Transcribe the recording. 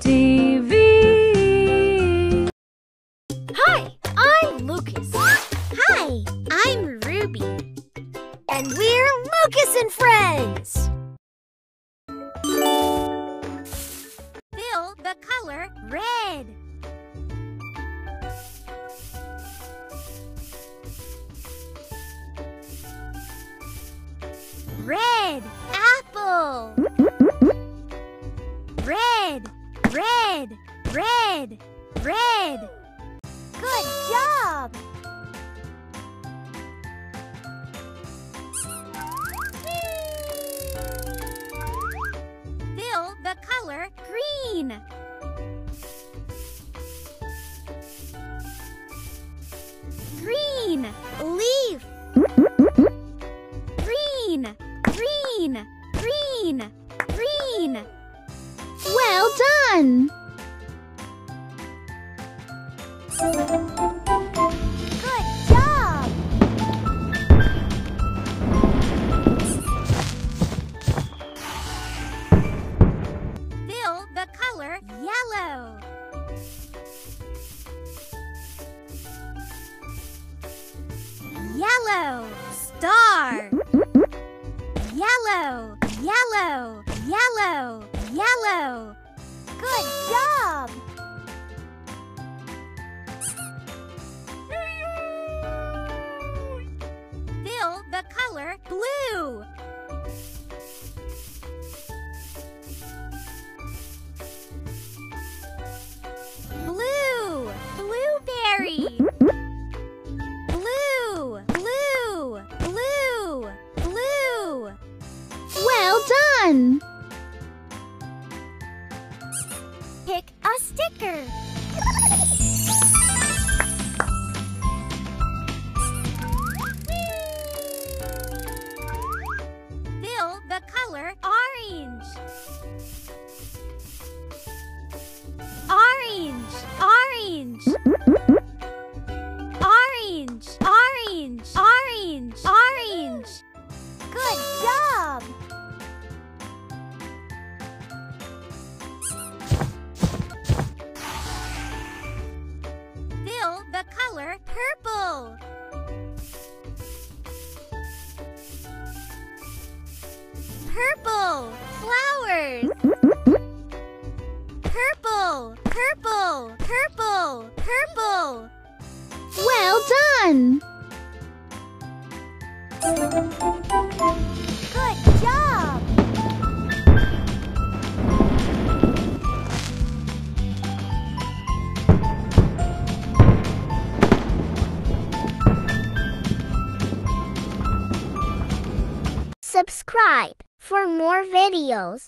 TV. Hi, I'm Lucas. Hi, I'm Ruby. And we're Lucas and Friends. Fill the color red. Red apple. Red, red. Good job. Fill the color green. Green leaf. Green, green, green, green. Well done! Pick a sticker. Fill the color orange. Orange, orange. Orange, orange, orange, orange. Good job. Good job. Subscribe for more videos.